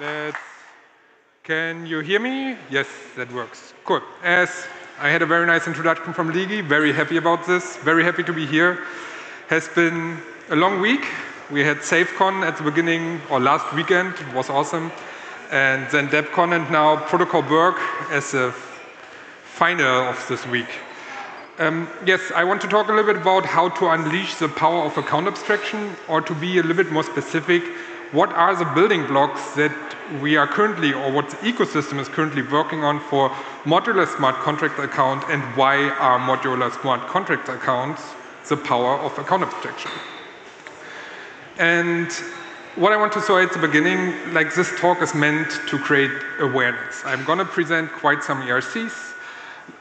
Let's. Can you hear me? Yes, that works. Cool. As I had a very nice introduction from Ligi, very happy about this, very happy to be here. Has been a long week. We had SafeCon at the beginning or last weekend, it was awesome. And then DappCon and now Protocol Berg as the final of this week. Um, yes, I want to talk a little bit about how to unleash the power of account abstraction, or to be a little bit more specific, what are the building blocks that we are currently, or what the ecosystem is currently working on for modular smart contract account, and why are modular smart contract accounts the power of account abstraction. And what I want to say at the beginning, like this talk is meant to create awareness. I'm going to present quite some ERCs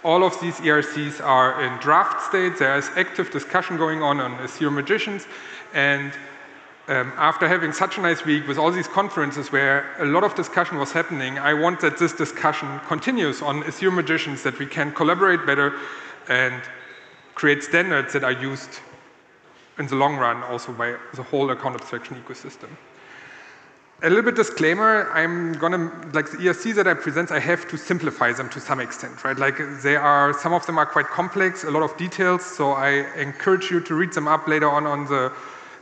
all of these ERCs are in draft state. There is active discussion going on on Ethereum Magicians. And um, after having such a nice week with all these conferences where a lot of discussion was happening, I want that this discussion continues on Ethereum Magicians, that we can collaborate better and create standards that are used in the long run also by the whole account abstraction ecosystem a little bit disclaimer, I'm gonna, like the ERCs that I present, I have to simplify them to some extent, right? Like they are, some of them are quite complex, a lot of details, so I encourage you to read them up later on on the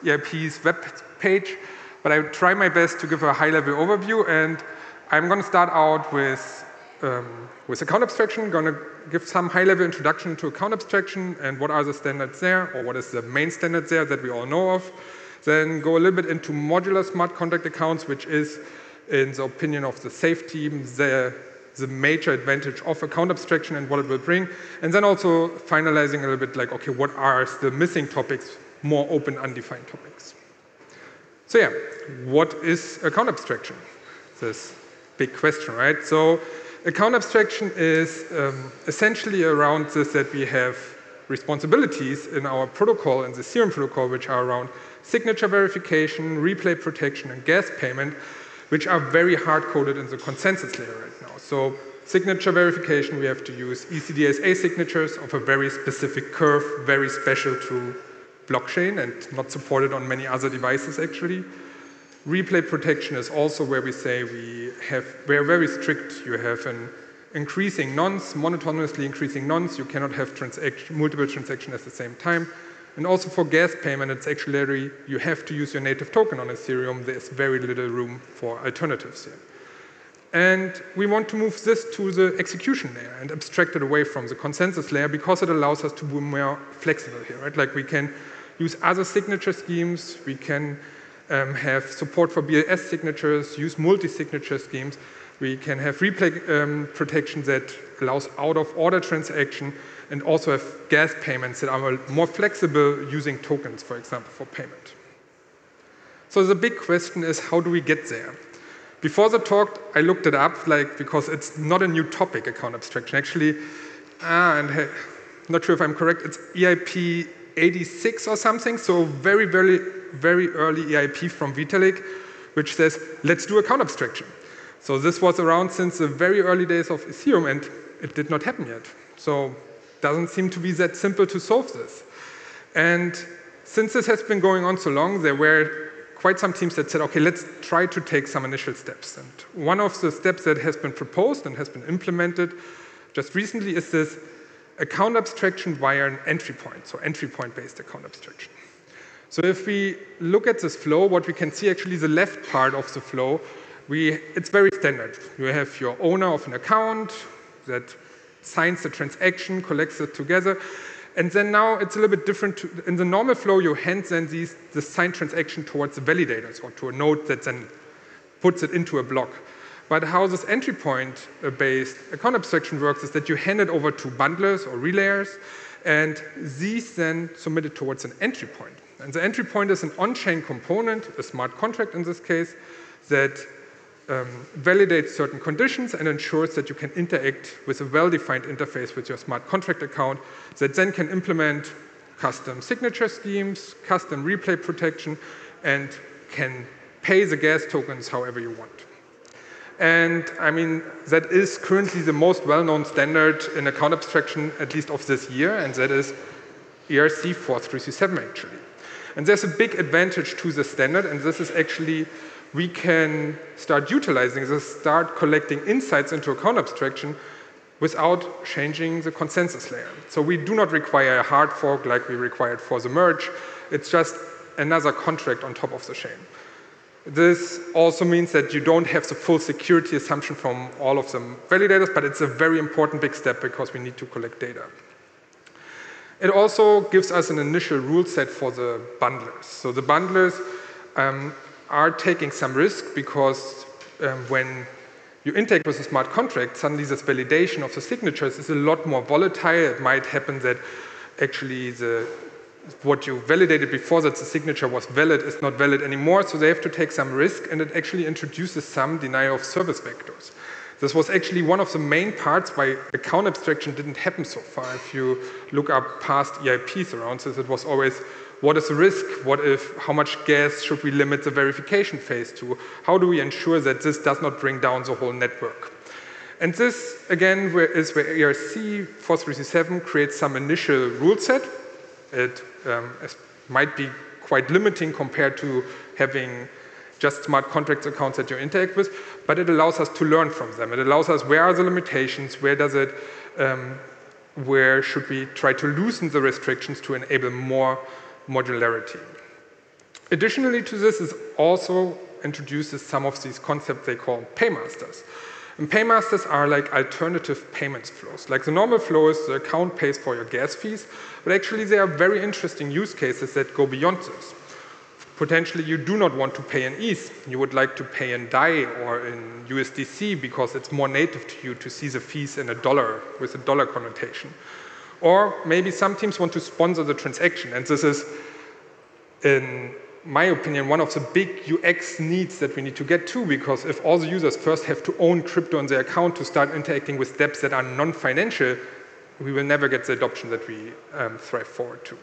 EIP's web page, but I try my best to give a high level overview and I'm gonna start out with, um, with account abstraction, gonna give some high level introduction to account abstraction and what are the standards there, or what is the main standard there that we all know of. Then go a little bit into modular smart contract accounts, which is, in the opinion of the SAFE team, the, the major advantage of account abstraction and what it will bring. And then also finalizing a little bit like, okay, what are the missing topics, more open, undefined topics. So yeah, what is account abstraction? This big question, right? So account abstraction is um, essentially around this that we have responsibilities in our protocol, in the Ethereum protocol, which are around signature verification, replay protection, and gas payment, which are very hard-coded in the consensus layer right now. So signature verification, we have to use ECDSA signatures of a very specific curve, very special to blockchain and not supported on many other devices actually. Replay protection is also where we say we have, we are very strict. You have an increasing nonce, monotonously increasing nonce. You cannot have transaction, multiple transactions at the same time. And also for gas payment, it's actually, you have to use your native token on Ethereum. There's very little room for alternatives here. And we want to move this to the execution layer and abstract it away from the consensus layer because it allows us to be more flexible here, right? Like we can use other signature schemes, we can um, have support for BLS signatures, use multi-signature schemes, we can have replay um, protection that allows out-of-order transaction, and also have gas payments that are more flexible using tokens, for example, for payment. So the big question is, how do we get there? Before the talk, I looked it up, like because it's not a new topic, account abstraction. Actually, ah, and hey, not sure if I'm correct, it's EIP 86 or something, so very, very, very early EIP from Vitalik, which says, let's do account abstraction. So this was around since the very early days of Ethereum, and it did not happen yet. So doesn't seem to be that simple to solve this. And since this has been going on so long, there were quite some teams that said, okay, let's try to take some initial steps. And one of the steps that has been proposed and has been implemented just recently is this account abstraction via an entry point, so entry point based account abstraction. So if we look at this flow, what we can see actually the left part of the flow, we, it's very standard. You have your owner of an account that signs the transaction, collects it together. And then now it's a little bit different. To, in the normal flow, you hand then these, the signed transaction towards the validators or to a node that then puts it into a block. But how this entry point based account abstraction works is that you hand it over to bundlers or relayers, and these then submit it towards an entry point. And the entry point is an on-chain component, a smart contract in this case, that um, validates certain conditions and ensures that you can interact with a well-defined interface with your smart contract account that then can implement custom signature schemes, custom replay protection, and can pay the gas tokens however you want. And I mean, that is currently the most well-known standard in account abstraction, at least of this year, and that is ERC 4337 actually. And there's a big advantage to the standard, and this is actually we can start utilizing this, start collecting insights into account abstraction without changing the consensus layer. So we do not require a hard fork like we required for the merge. It's just another contract on top of the chain. This also means that you don't have the full security assumption from all of the validators, but it's a very important big step because we need to collect data. It also gives us an initial rule set for the bundlers. So the bundlers um, are taking some risk because um, when you interact with a smart contract, suddenly this validation of the signatures is a lot more volatile. It might happen that actually the what you validated before that the signature was valid is not valid anymore, so they have to take some risk, and it actually introduces some denial of service vectors. This was actually one of the main parts why account abstraction didn't happen so far. If you look up past EIPs around this, it was always what is the risk? What if, how much gas should we limit the verification phase to? How do we ensure that this does not bring down the whole network? And this, again, is where ERC 4337 creates some initial rule set. It um, might be quite limiting compared to having just smart contracts accounts that you interact with, but it allows us to learn from them. It allows us where are the limitations, where does it, um, where should we try to loosen the restrictions to enable more modularity. Additionally to this is also introduces some of these concepts they call paymasters. And paymasters are like alternative payments flows. Like the normal flow is the account pays for your gas fees, but actually there are very interesting use cases that go beyond this. Potentially you do not want to pay in ETH, you would like to pay in DAI or in USDC because it's more native to you to see the fees in a dollar with a dollar connotation. Or maybe some teams want to sponsor the transaction. And this is, in my opinion, one of the big UX needs that we need to get to because if all the users first have to own crypto on their account to start interacting with dApps that are non-financial, we will never get the adoption that we um, thrive forward to.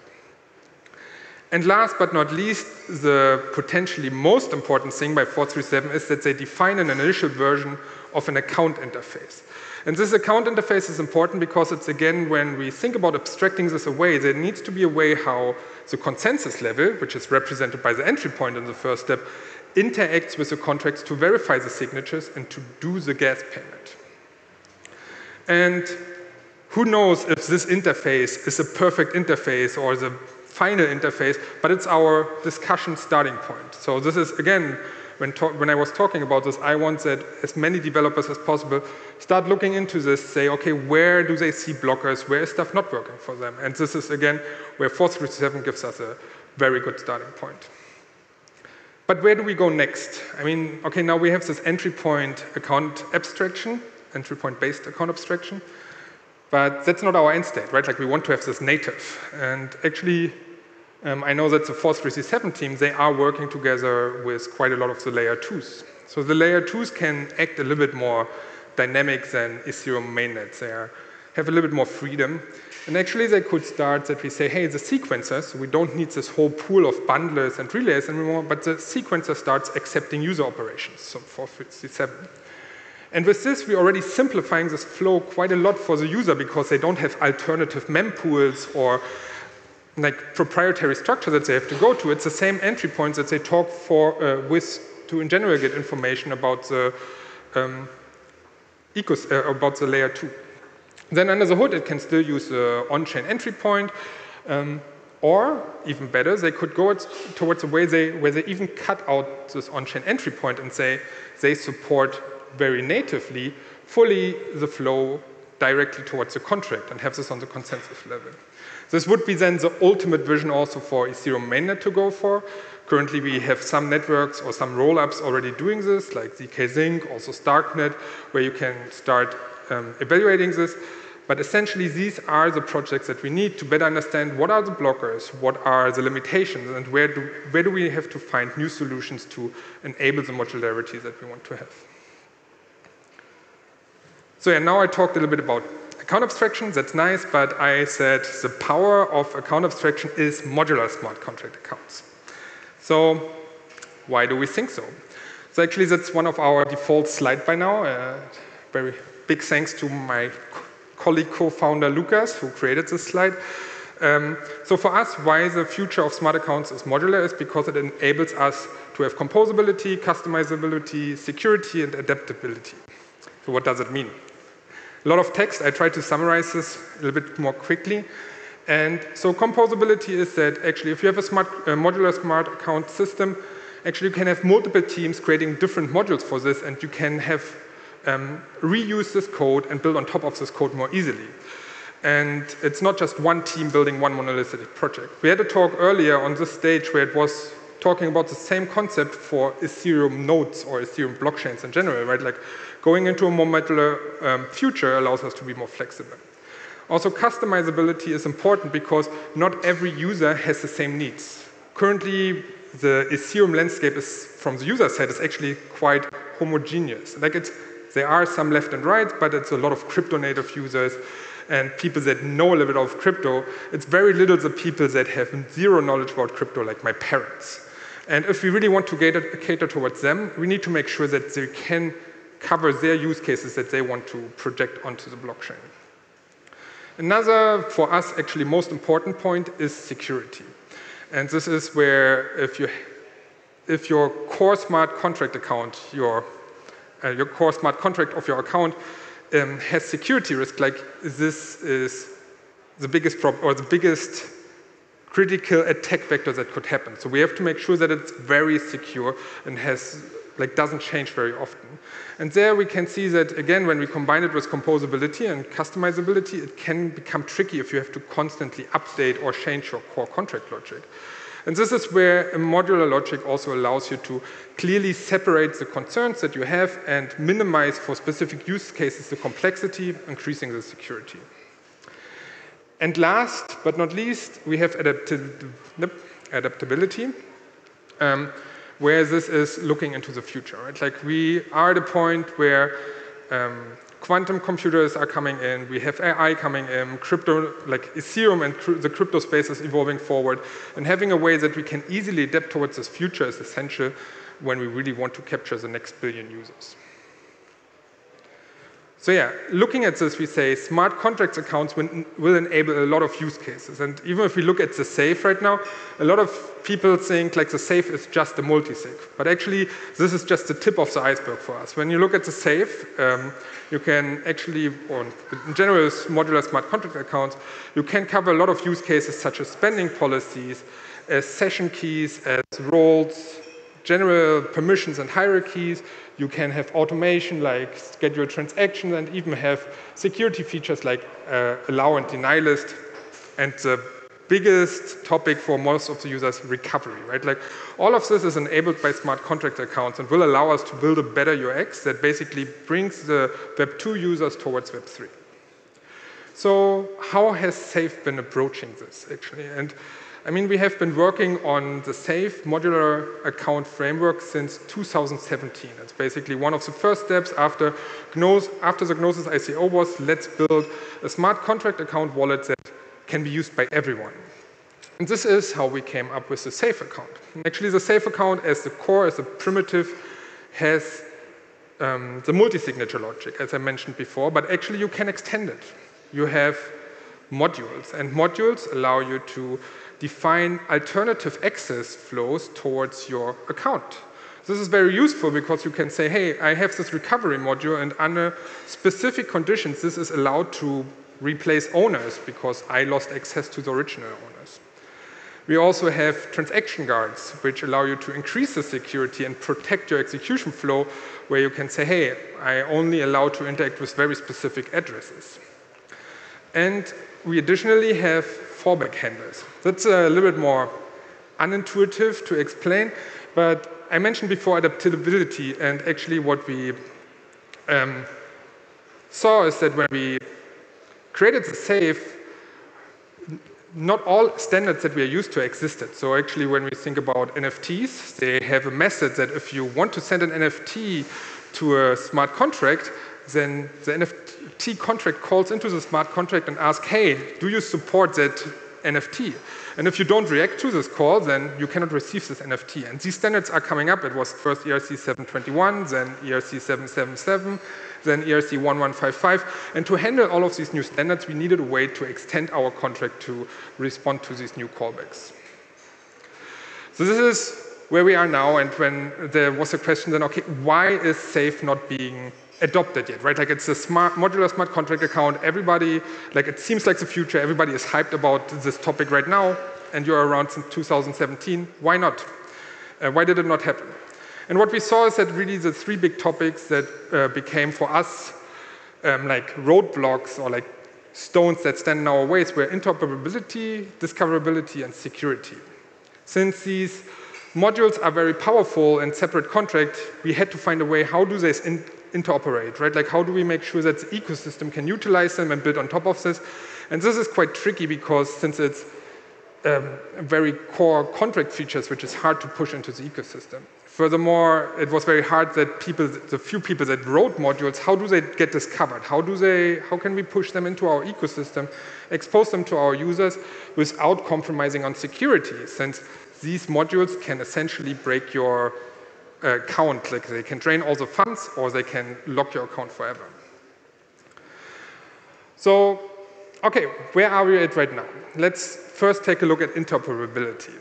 And last but not least, the potentially most important thing by 437 is that they define an initial version of an account interface. And this account interface is important because it's again, when we think about abstracting this away, there needs to be a way how the consensus level, which is represented by the entry point in the first step, interacts with the contracts to verify the signatures and to do the gas payment. And who knows if this interface is a perfect interface or the final interface, but it's our discussion starting point. So this is, again, when, when I was talking about this, I want that as many developers as possible start looking into this, say, okay, where do they see blockers? Where is stuff not working for them? And this is, again, where 437 gives us a very good starting point. But where do we go next? I mean, okay, now we have this entry point account abstraction, entry point based account abstraction, but that's not our end state, right? Like we want to have this native. And actually, um, I know that the 4337 team, they are working together with quite a lot of the layer 2s. So the layer 2s can act a little bit more dynamic than Ethereum mainnets. They are, have a little bit more freedom. And actually they could start that we say, hey, the sequencer, so we don't need this whole pool of bundlers and relays anymore, but the sequencer starts accepting user operations, so 457. And with this, we're already simplifying this flow quite a lot for the user because they don't have alternative mempools or like proprietary structure that they have to go to. It's the same entry points that they talk for uh, with to in general get information about the um, ecos uh, about the layer two. Then under the hood, it can still use the on-chain entry point, um, or even better, they could go towards a way they, where they even cut out this on-chain entry point and say they support very natively fully the flow directly towards the contract and have this on the consensus level. This would be then the ultimate vision also for Ethereum mainnet to go for. Currently, we have some networks or some rollups already doing this, like zkSync, also Starknet, where you can start um, evaluating this. But essentially, these are the projects that we need to better understand what are the blockers, what are the limitations, and where do, where do we have to find new solutions to enable the modularity that we want to have. So yeah, now I talked a little bit about account abstraction, that's nice, but I said the power of account abstraction is modular smart contract accounts. So why do we think so? So actually that's one of our default slides by now. Uh, very big thanks to my colleague co-founder Lukas who created this slide. Um, so for us, why the future of smart accounts is modular is because it enables us to have composability, customizability, security, and adaptability. So what does it mean? A lot of text, I try to summarize this a little bit more quickly. And so composability is that actually if you have a smart, modular smart account system, actually you can have multiple teams creating different modules for this and you can have um, reuse this code and build on top of this code more easily. And it's not just one team building one monolithic project. We had a talk earlier on this stage where it was talking about the same concept for Ethereum nodes or Ethereum blockchains in general, right? Like going into a more modular um, future allows us to be more flexible. Also, customizability is important because not every user has the same needs. Currently, the Ethereum landscape is, from the user side, is actually quite homogeneous. Like it's, there are some left and right, but it's a lot of crypto native users and people that know a little bit of crypto. It's very little the people that have zero knowledge about crypto, like my parents. And if we really want to cater, cater towards them, we need to make sure that they can cover their use cases that they want to project onto the blockchain. Another, for us, actually most important point is security. And this is where if, you, if your core smart contract account, your, uh, your core smart contract of your account um, has security risk, like this is the biggest problem, or the biggest critical attack vector that could happen. So we have to make sure that it's very secure and has like doesn't change very often. And there we can see that again, when we combine it with composability and customizability, it can become tricky if you have to constantly update or change your core contract logic. And this is where a modular logic also allows you to clearly separate the concerns that you have and minimize for specific use cases the complexity, increasing the security. And last but not least, we have adaptability. Um, where this is looking into the future. Right? Like we are at a point where um, quantum computers are coming in, we have AI coming in, crypto, like Ethereum and cr the crypto space is evolving forward, and having a way that we can easily adapt towards this future is essential when we really want to capture the next billion users. So yeah, looking at this, we say smart contracts accounts will, enable a lot of use cases. And even if we look at the safe right now, a lot of people think like the safe is just a multi-sig. But actually, this is just the tip of the iceberg for us. When you look at the safe, um, you can actually, or in general, modular smart contract accounts, you can cover a lot of use cases such as spending policies, as session keys, as roles, general permissions and hierarchies. You can have automation like schedule transactions and even have security features like uh, allow and deny list. And the biggest topic for most of the users, recovery, right? Like all of this is enabled by smart contract accounts and will allow us to build a better UX that basically brings the Web 2 users towards Web 3. So how has SAFE been approaching this actually? And I mean, we have been working on the SAFE modular account framework since 2017. It's basically one of the first steps after, Gnos after the Gnosis ICO was let's build a smart contract account wallet that can be used by everyone. And this is how we came up with the SAFE account. Actually, the SAFE account as the core, as a primitive, has um, the multi-signature logic, as I mentioned before, but actually you can extend it. You have modules, and modules allow you to define alternative access flows towards your account. This is very useful because you can say, hey, I have this recovery module and under specific conditions, this is allowed to replace owners because I lost access to the original owners. We also have transaction guards, which allow you to increase the security and protect your execution flow, where you can say, hey, I only allow to interact with very specific addresses. And we additionally have fallback handlers. That's a little bit more unintuitive to explain, but I mentioned before adaptability, and actually what we um, saw is that when we created the safe, not all standards that we are used to existed. So actually when we think about NFTs, they have a method that if you want to send an NFT to a smart contract, then the NFT contract calls into the smart contract and asks, hey, do you support that NFT. And if you don't react to this call, then you cannot receive this NFT. And these standards are coming up. It was first ERC 721, then ERC 777, then ERC 1155. And to handle all of these new standards, we needed a way to extend our contract to respond to these new callbacks. So this is where we are now. And when there was a question then, okay, why is SAFE not being adopted yet, right? Like it's a smart, modular smart contract account. Everybody, like it seems like the future. Everybody is hyped about this topic right now, and you're around since 2017. Why not? Uh, why did it not happen? And what we saw is that really the three big topics that uh, became for us um, like roadblocks or like stones that stand in our ways were interoperability, discoverability, and security. Since these modules are very powerful and separate contract, we had to find a way how do they interoperate, right? Like how do we make sure that the ecosystem can utilize them and build on top of this? And this is quite tricky because since it's um, very core contract features, which is hard to push into the ecosystem. Furthermore, it was very hard that people, the few people that wrote modules, how do they get discovered? How do they, how can we push them into our ecosystem, expose them to our users without compromising on security? Since these modules can essentially break your account. Like they can drain all the funds or they can lock your account forever. So, okay, where are we at right now? Let's first take a look at interoperability.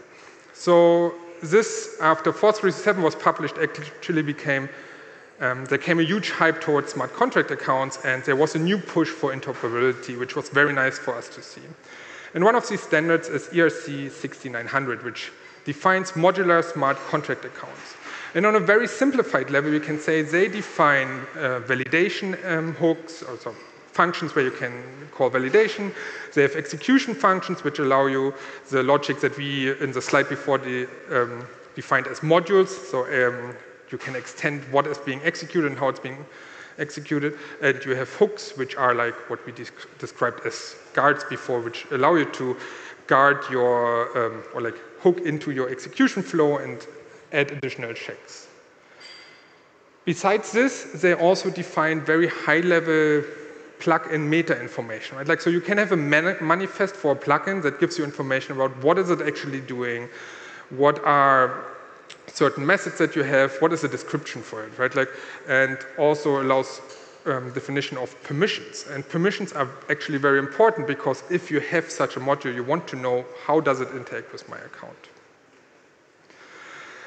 So this, after 437 was published, actually became, um, there came a huge hype towards smart contract accounts and there was a new push for interoperability, which was very nice for us to see. And one of these standards is ERC 6900, which defines modular smart contract accounts. And on a very simplified level, we can say they define uh, validation um, hooks, also functions where you can call validation. They have execution functions, which allow you the logic that we, in the slide before, the, um, defined as modules. So um, you can extend what is being executed and how it's being executed. And you have hooks, which are like what we de described as guards before, which allow you to guard your, um, or like hook into your execution flow and add additional checks. Besides this, they also define very high-level plugin meta information. Right? Like, so you can have a manifest for a plugin that gives you information about what is it actually doing, what are certain methods that you have, what is the description for it, right? Like, and also allows um, definition of permissions. And permissions are actually very important because if you have such a module, you want to know how does it interact with my account.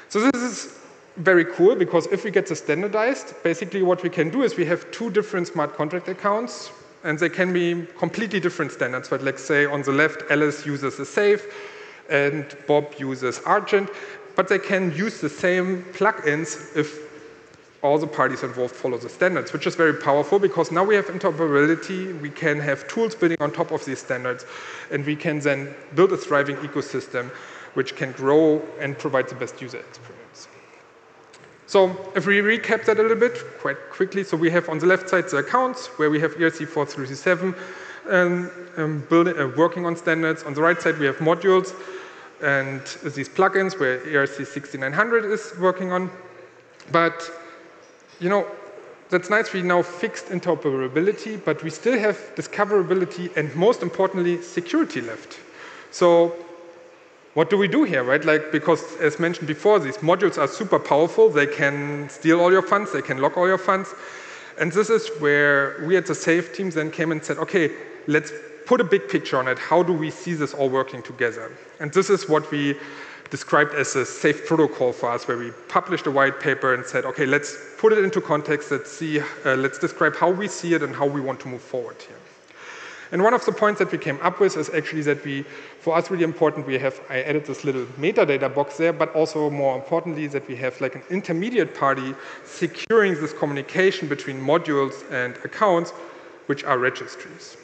So this is very cool because if we get this standardized, basically what we can do is we have two different smart contract accounts and they can be completely different standards. But let's say on the left, Alice uses a safe and Bob uses Argent, but they can use the same plugins if all the parties involved follow the standards, which is very powerful because now we have interoperability, we can have tools building on top of these standards, and we can then build a thriving ecosystem which can grow and provide the best user experience. So if we recap that a little bit quite quickly, so we have on the left side the accounts where we have ERC 437 um, um, building, uh, working on standards. On the right side we have modules and these plugins where ERC 6900 is working on. But you know, that's nice, we now fixed interoperability, but we still have discoverability and most importantly, security left. So what do we do here, right? Like, because as mentioned before, these modules are super powerful. They can steal all your funds, they can lock all your funds. And this is where we at the SAFE team then came and said, okay, let's put a big picture on it. How do we see this all working together? And this is what we described as a safe protocol for us, where we published a white paper and said, okay, let's put it into context, let's see, uh, let's describe how we see it and how we want to move forward here. And one of the points that we came up with is actually that we, for us really important, we have, I added this little metadata box there, but also more importantly that we have like an intermediate party securing this communication between modules and accounts, which are registries.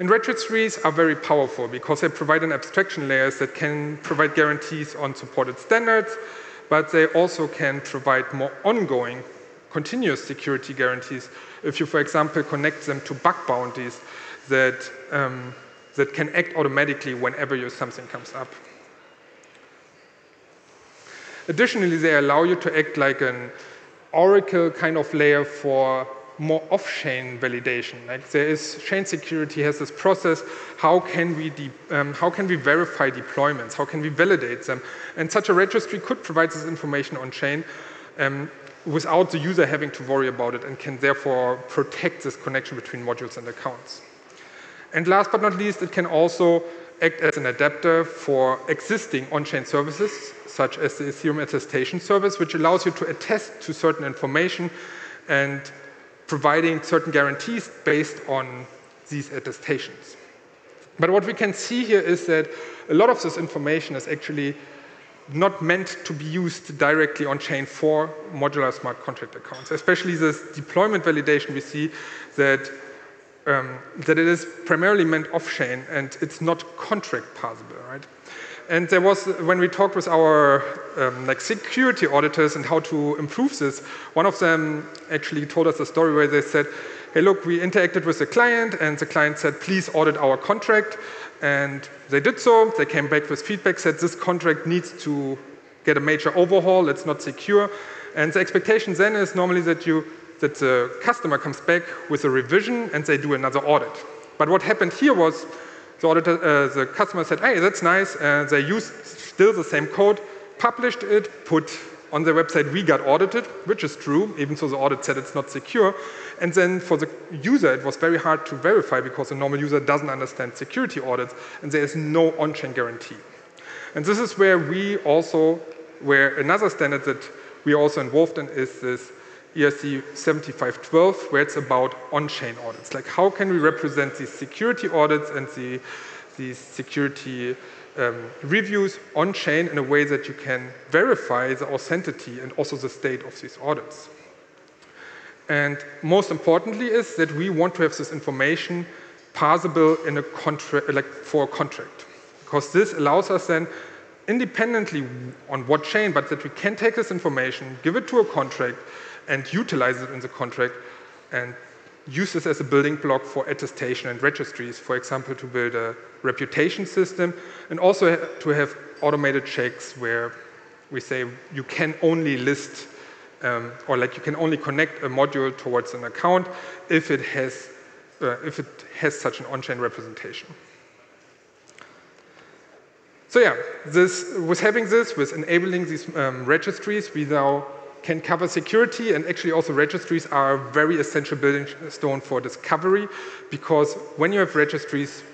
And registries are very powerful because they provide an abstraction layers that can provide guarantees on supported standards, but they also can provide more ongoing, continuous security guarantees if you, for example, connect them to bug bounties that, um, that can act automatically whenever your something comes up. Additionally, they allow you to act like an oracle kind of layer for more off-chain validation. Like there is chain security has this process. How can we um, how can we verify deployments? How can we validate them? And such a registry could provide this information on chain um, without the user having to worry about it, and can therefore protect this connection between modules and accounts. And last but not least, it can also act as an adapter for existing on-chain services, such as the Ethereum attestation service, which allows you to attest to certain information and providing certain guarantees based on these attestations. But what we can see here is that a lot of this information is actually not meant to be used directly on chain for modular smart contract accounts. Especially this deployment validation, we see that, um, that it is primarily meant off-chain and it's not contract parsable, right? And there was, when we talked with our um, like security auditors and how to improve this, one of them actually told us a story where they said, hey, look, we interacted with the client and the client said, please audit our contract. And they did so. They came back with feedback, said this contract needs to get a major overhaul. It's not secure. And the expectation then is normally that you that the customer comes back with a revision and they do another audit. But what happened here was the, auditor, uh, the customer said, hey, that's nice. Uh, they used still the same code, published it, put on their website, we got audited, which is true, even though the audit said it's not secure. And then for the user, it was very hard to verify because the normal user doesn't understand security audits, and there is no on-chain guarantee. And this is where we also, where another standard that we are also involved in is this ERC 7512, where it's about on-chain audits. Like how can we represent these security audits and the, these security um, reviews on-chain in a way that you can verify the authenticity and also the state of these audits. And most importantly is that we want to have this information parsable in a like for a contract. Because this allows us then, independently on what chain, but that we can take this information, give it to a contract, and utilize it in the contract and use this as a building block for attestation and registries, for example, to build a reputation system, and also to have automated checks where we say you can only list um, or like you can only connect a module towards an account if it has uh, if it has such an on-chain representation. So yeah, this, with having this, with enabling these um, registries, we now can cover security, and actually also registries are a very essential building stone for discovery, because when you have registries,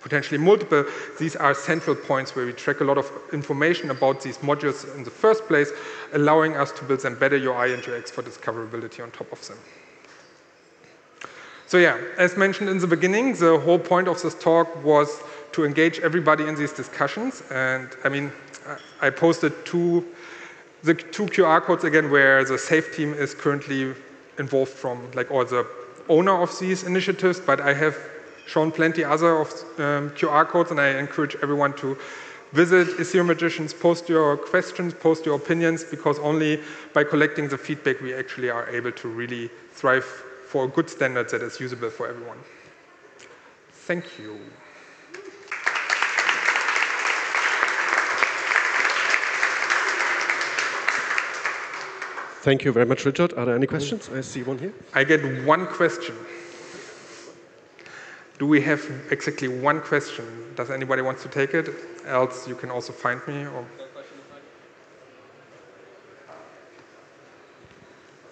potentially multiple, these are central points where we track a lot of information about these modules in the first place, allowing us to build them better UI and UX for discoverability on top of them. So yeah, as mentioned in the beginning, the whole point of this talk was to engage everybody in these discussions. And I mean, I posted two the two QR codes again where the SAFE team is currently involved from, like, or the owner of these initiatives, but I have shown plenty other of um, QR codes, and I encourage everyone to visit Ethereum Magicians, post your questions, post your opinions, because only by collecting the feedback we actually are able to really thrive for a good standard that is usable for everyone. Thank you. Thank you very much, Richard. Are there any questions? I see one here. I get one question. Do we have exactly one question? Does anybody want to take it? Else you can also find me. Or...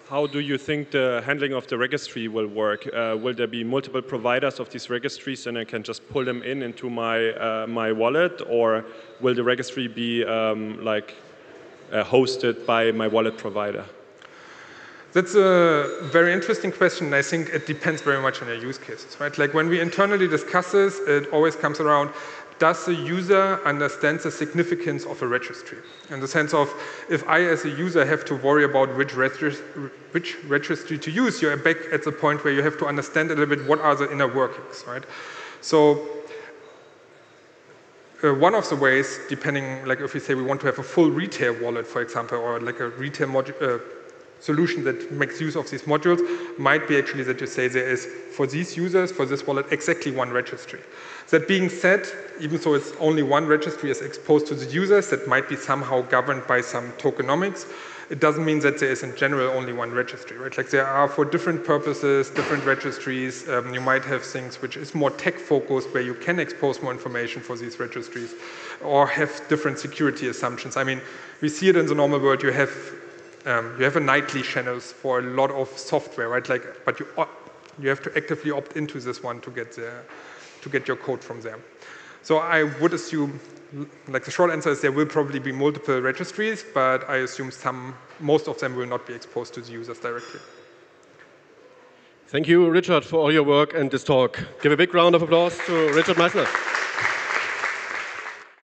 How do you think the handling of the registry will work? Uh, will there be multiple providers of these registries and I can just pull them in into my, uh, my wallet? Or will the registry be um, like uh, hosted by my wallet provider? That's a very interesting question. I think it depends very much on your use cases, right? Like when we internally discuss this, it always comes around, does the user understand the significance of a registry? In the sense of, if I as a user have to worry about which, registry, which registry to use, you're back at the point where you have to understand a little bit what are the inner workings, right? So uh, one of the ways, depending, like if we say we want to have a full retail wallet, for example, or like a retail module, uh, solution that makes use of these modules might be actually that you say there is, for these users, for this wallet, exactly one registry. That being said, even though it's only one registry is exposed to the users, that might be somehow governed by some tokenomics, it doesn't mean that there is in general only one registry, right? Like there are for different purposes, different registries. Um, you might have things which is more tech focused where you can expose more information for these registries or have different security assumptions. I mean, we see it in the normal world. You have um, you have a nightly channels for a lot of software, right? Like, but you you have to actively opt into this one to get the, to get your code from there. So I would assume, like the short answer is there will probably be multiple registries, but I assume some, most of them will not be exposed to the users directly. Thank you, Richard, for all your work and this talk. Give a big round of applause to Richard Meissner.